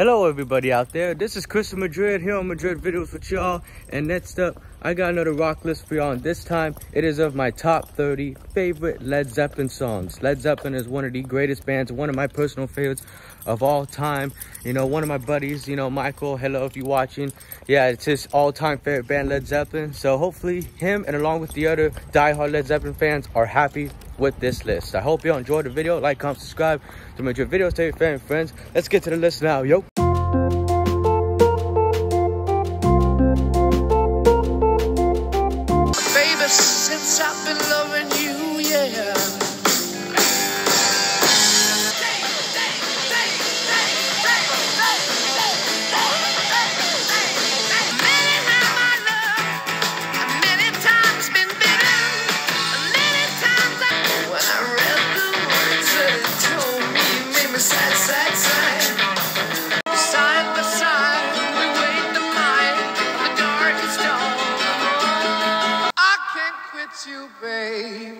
Hello everybody out there, this is Chris Madrid here on Madrid Videos with y'all. And next up, I got another rock list for y'all. And this time, it is of my top 30 favorite Led Zeppelin songs. Led Zeppelin is one of the greatest bands, one of my personal favorites of all time. You know, one of my buddies, you know, Michael, hello if you're watching. Yeah, it's his all-time favorite band, Led Zeppelin. So hopefully him and along with the other die-hard Led Zeppelin fans are happy with this list. I hope y'all enjoyed the video. Like, comment, subscribe to make your videos to your family and friends. Let's get to the list now, yo. Baby, since I've been loving you, you, babe.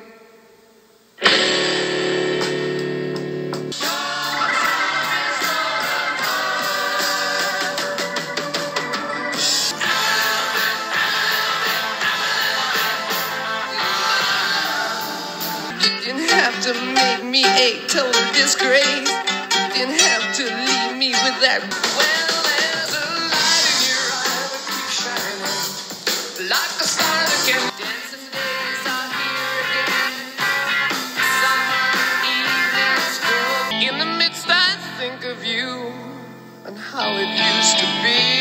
Didn't have to make me a total disgrace. Didn't have to leave me with that. How it used to be.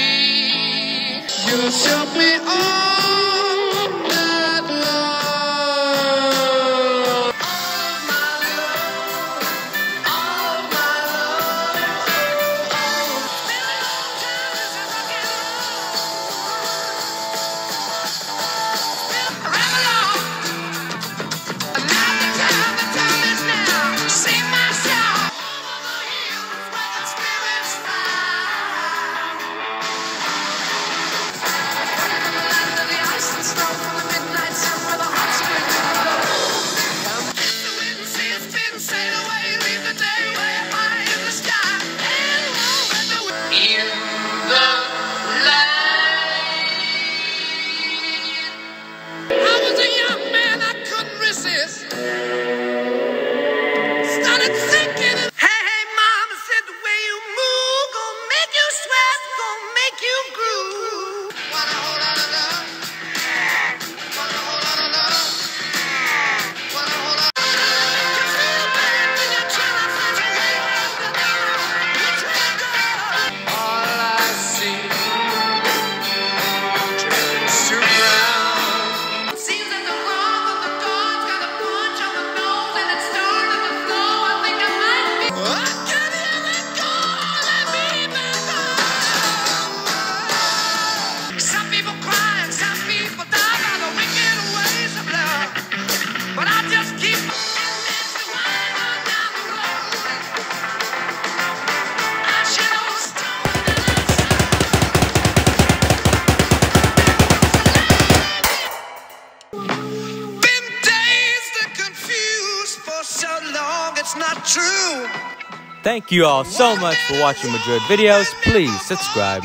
It's not true. Thank you all so much for watching Madrid videos. Please subscribe.